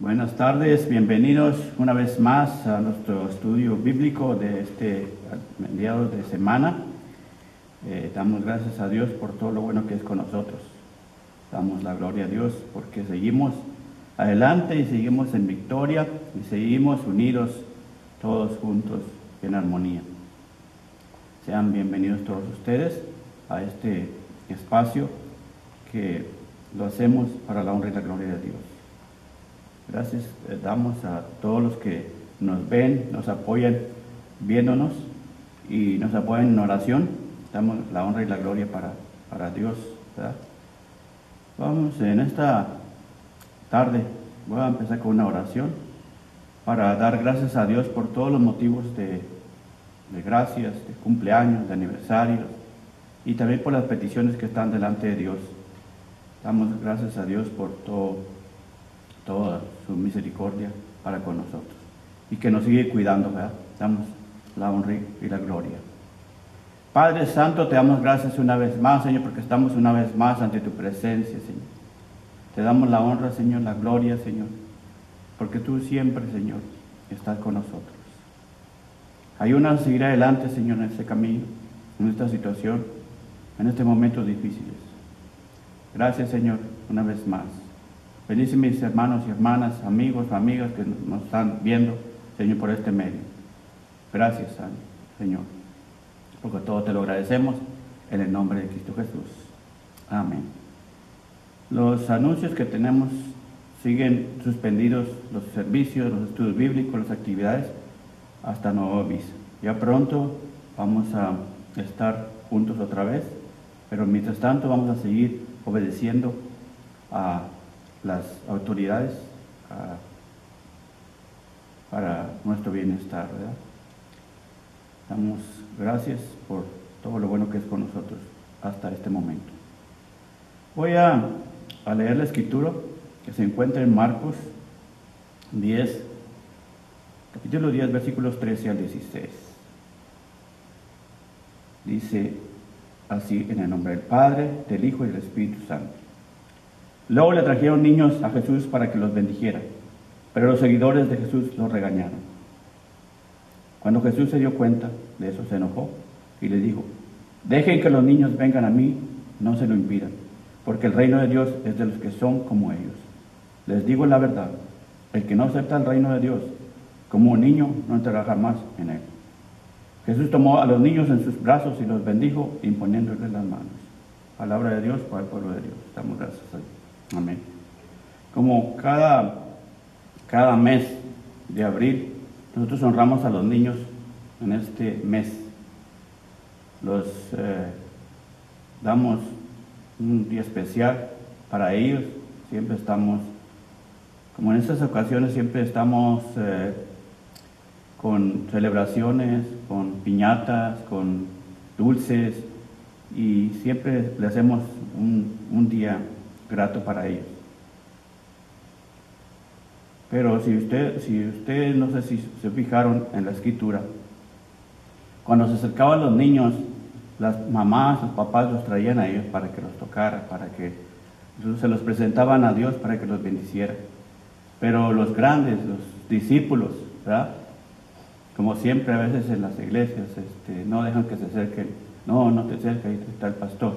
Buenas tardes, bienvenidos una vez más a nuestro estudio bíblico de este mediados de semana. Eh, damos gracias a Dios por todo lo bueno que es con nosotros. Damos la gloria a Dios porque seguimos adelante y seguimos en victoria y seguimos unidos todos juntos en armonía. Sean bienvenidos todos ustedes a este espacio que lo hacemos para la honra y la gloria de Dios. Gracias eh, damos a todos los que nos ven, nos apoyan viéndonos y nos apoyan en oración. Damos la honra y la gloria para, para Dios. Vamos en esta tarde, voy a empezar con una oración para dar gracias a Dios por todos los motivos de, de gracias, de cumpleaños, de aniversarios y también por las peticiones que están delante de Dios. Damos gracias a Dios por todo, toda su misericordia para con nosotros y que nos sigue cuidando, ¿verdad? Damos la honra y la gloria. Padre Santo, te damos gracias una vez más, Señor, porque estamos una vez más ante tu presencia, Señor. Te damos la honra, Señor, la gloria, Señor, porque tú siempre, Señor, estás con nosotros. Ayúdanos a seguir adelante, Señor, en este camino, en esta situación, en este momento difíciles. Gracias, Señor, una vez más. Bendice mis hermanos y hermanas, amigos, amigas que nos están viendo, Señor, por este medio. Gracias, Señor, porque todo te lo agradecemos en el nombre de Cristo Jesús. Amén. Los anuncios que tenemos siguen suspendidos los servicios, los estudios bíblicos, las actividades, hasta nuevo aviso. Ya pronto vamos a estar juntos otra vez, pero mientras tanto vamos a seguir obedeciendo a las autoridades para nuestro bienestar. ¿verdad? Damos gracias por todo lo bueno que es con nosotros hasta este momento. Voy a, a leer la escritura que se encuentra en Marcos 10, capítulo 10, versículos 13 al 16. Dice así en el nombre del Padre, del Hijo y del Espíritu Santo. Luego le trajeron niños a Jesús para que los bendijera, pero los seguidores de Jesús los regañaron. Cuando Jesús se dio cuenta de eso, se enojó y le dijo, dejen que los niños vengan a mí, no se lo impidan, porque el reino de Dios es de los que son como ellos. Les digo la verdad, el que no acepta el reino de Dios como un niño no entrará jamás en él. Jesús tomó a los niños en sus brazos y los bendijo imponiéndoles las manos. Palabra de Dios para el pueblo de Dios. Damos gracias a Dios. Amén. Como cada, cada mes de abril, nosotros honramos a los niños en este mes. Los eh, damos un día especial para ellos. Siempre estamos, como en estas ocasiones, siempre estamos eh, con celebraciones, con piñatas, con dulces y siempre le hacemos un, un día grato para ellos. Pero si usted, si usted no sé si se fijaron en la escritura, cuando se acercaban los niños, las mamás, los papás los traían a ellos para que los tocara, para que se los presentaban a Dios para que los bendiciera. Pero los grandes, los discípulos, ¿verdad? Como siempre a veces en las iglesias, este, no dejan que se acerquen. No, no te acerques, ahí está el pastor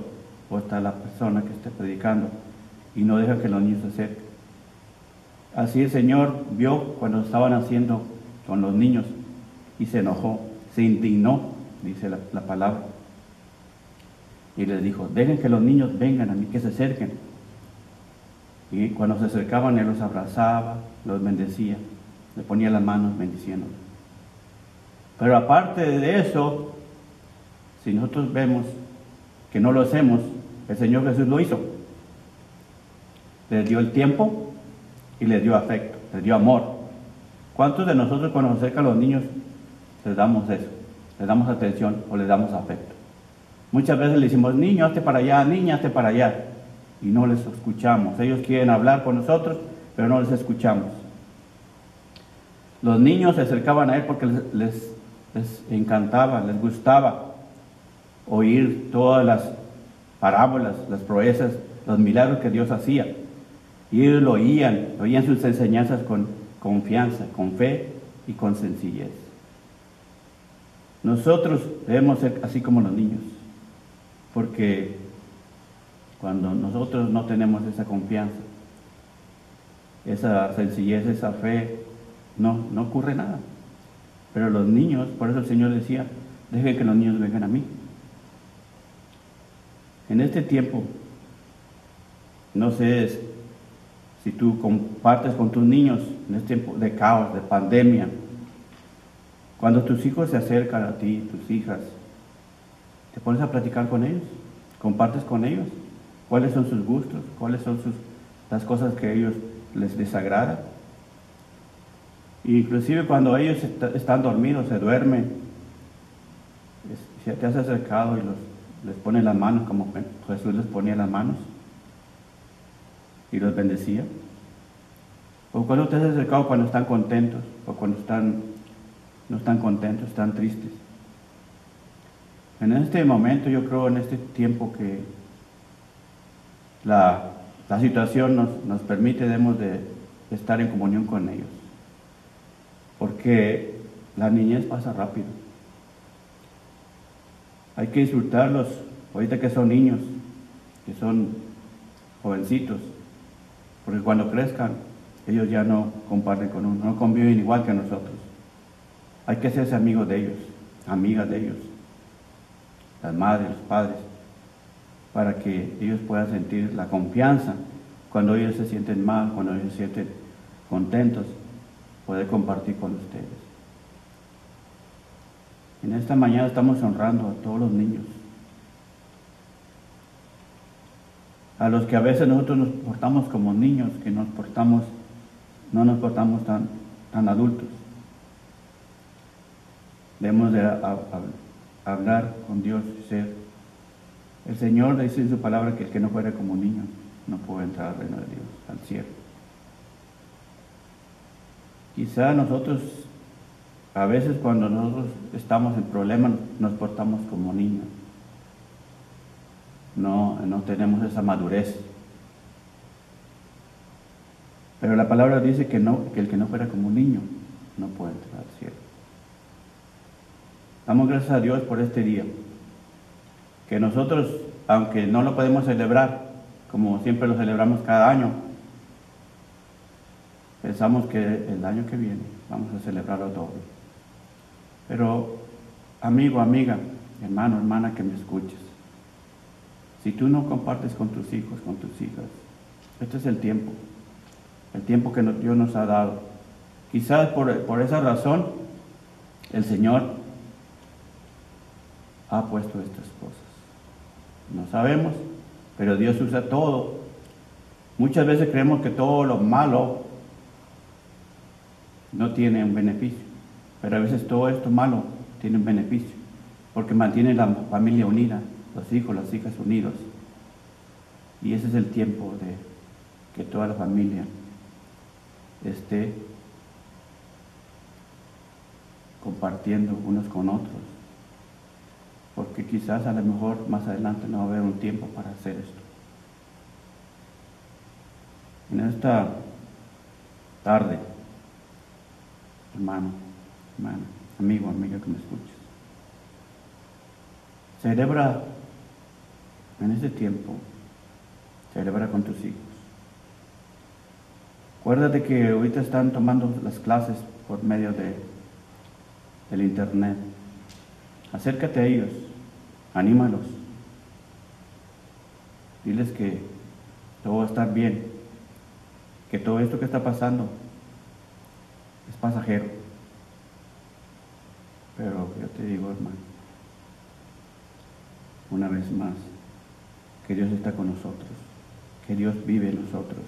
o está la persona que esté predicando y no deja que los niños se acerquen. Así el Señor vio cuando estaban haciendo con los niños y se enojó, se indignó, dice la, la palabra. Y les dijo, dejen que los niños vengan a mí, que se acerquen. Y cuando se acercaban, Él los abrazaba, los bendecía, le ponía las manos bendiciéndolos. Pero aparte de eso, si nosotros vemos que no lo hacemos, el Señor Jesús lo hizo les dio el tiempo y les dio afecto, les dio amor. ¿Cuántos de nosotros cuando nos acercan los niños les damos eso? Les damos atención o les damos afecto. Muchas veces le decimos, niño, hazte para allá, niña, hazte para allá. Y no les escuchamos. Ellos quieren hablar con nosotros, pero no les escuchamos. Los niños se acercaban a él porque les, les, les encantaba, les gustaba oír todas las parábolas, las proezas, los milagros que Dios hacía. Y ellos lo oían, oían sus enseñanzas con confianza, con fe y con sencillez. Nosotros debemos ser así como los niños, porque cuando nosotros no tenemos esa confianza, esa sencillez, esa fe, no, no ocurre nada. Pero los niños, por eso el Señor decía, dejen que los niños vengan a mí. En este tiempo, no sé si tú compartes con tus niños en este tiempo de caos, de pandemia, cuando tus hijos se acercan a ti, tus hijas, te pones a platicar con ellos, compartes con ellos cuáles son sus gustos, cuáles son sus, las cosas que a ellos les desagrada. Inclusive cuando ellos están dormidos, se duermen, si te has acercado y los, les pone las manos como Jesús les ponía las manos y los bendecía. O cuando te has acercado cuando están contentos o cuando están, no están contentos, están tristes. En este momento, yo creo, en este tiempo que la, situación nos, nos, permite, debemos de estar en comunión con ellos. Porque la niñez pasa rápido. Hay que disfrutarlos, ahorita que son niños, que son jovencitos, porque cuando crezcan, ellos ya no comparten con uno, no conviven igual que nosotros. Hay que hacerse amigos de ellos, amigas de ellos, las madres, los padres, para que ellos puedan sentir la confianza cuando ellos se sienten mal, cuando ellos se sienten contentos, poder compartir con ustedes. En esta mañana estamos honrando a todos los niños, a los que a veces nosotros nos portamos como niños, que nos portamos, no nos portamos tan, tan adultos. Debemos de hablar con Dios y ser el Señor dice en su palabra que el que no fuera como niño no puede entrar al reino de Dios, al cielo. Quizá nosotros, a veces cuando nosotros estamos en problemas, nos portamos como niños. No, no tenemos esa madurez. Pero la palabra dice que, no, que el que no fuera como un niño no puede entrar al cielo. Damos gracias a Dios por este día que nosotros, aunque no lo podemos celebrar, como siempre lo celebramos cada año, pensamos que el año que viene vamos a celebrarlo todo. Pero, amigo, amiga, hermano, hermana que me escuches, si tú no compartes con tus hijos, con tus hijas, este es el tiempo, el tiempo que Dios nos ha dado. Quizás por, por esa razón el Señor ha puesto estas cosas. No sabemos, pero Dios usa todo. Muchas veces creemos que todo lo malo no tiene un beneficio, pero a veces todo esto malo tiene un beneficio, porque mantiene la familia unida, los hijos, las hijas unidos. Y ese es el tiempo de que toda la familia esté compartiendo unos con otros porque quizás a lo mejor más adelante no va a haber un tiempo para hacer esto. En esta tarde, hermano, hermana, amigo, amiga que me escuches, celebra en este tiempo, celebra con tus hijos. Acuérdate que ahorita están tomando las clases por medio de, del internet. Acércate a ellos anímalos. Diles que todo va a estar bien, que todo esto que está pasando es pasajero. Pero yo te digo, hermano, una vez más, que Dios está con nosotros, que Dios vive en nosotros.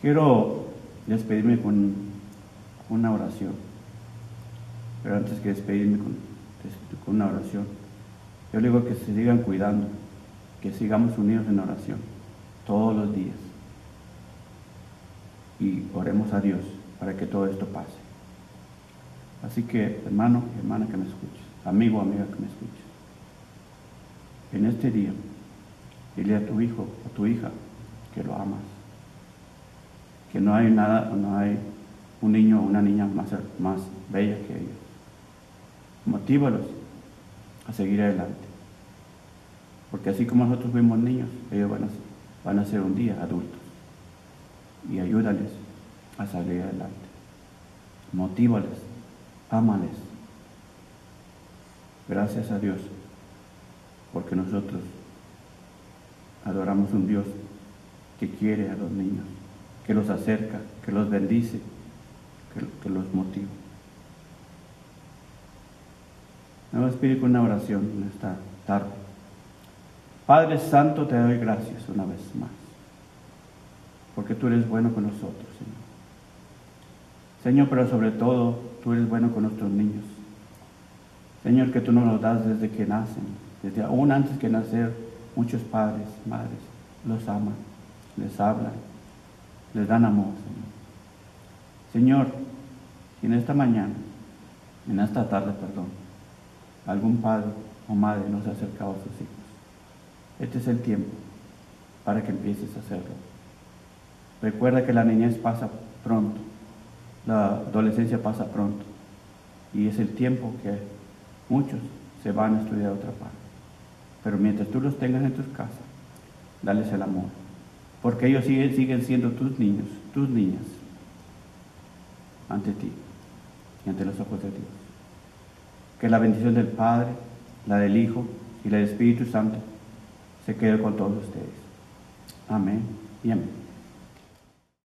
Quiero despedirme con una oración, pero antes que despedirme con con una oración. Yo le digo que se sigan cuidando, que sigamos unidos en oración todos los días. Y oremos a Dios para que todo esto pase. Así que, hermano hermana que me escuches, amigo amiga que me escuches, en este día, dile a tu hijo, a tu hija, que lo amas, que no hay nada, no hay un niño o una niña más, más bella que ellos. Motívalos a seguir adelante. Porque así como nosotros fuimos niños, ellos van a, van a ser un día adultos. Y ayúdales a salir adelante. Motívales, ámales. Gracias a Dios, porque nosotros adoramos un Dios que quiere a los niños, que los acerca, que los bendice, que, los motiva. Me voy una oración en esta tarde. Padre Santo, te doy gracias una vez más, porque tú eres bueno con nosotros, Señor. Señor, pero sobre todo, tú eres bueno con nuestros niños. Señor, que tú nos los das desde que nacen, desde aún antes que nacer, muchos padres, madres, los aman, les hablan, les dan amor, Señor. Señor, si en esta mañana, en esta tarde, perdón, algún padre o madre nos ha acercado a sus hijos, este es el tiempo para que empieces a hacerlo. Recuerda que la niñez pasa pronto, la adolescencia pasa pronto y es el tiempo que muchos se van a estudiar otra parte. Pero mientras tú los tengas en tus casas, dales el amor, porque ellos siguen, siguen siendo tus niños, tus niñas, ante ti y ante los ojos de Dios. Que la bendición del Padre, la del Hijo y la del Espíritu Santo se quede con todos ustedes. Amén y amén.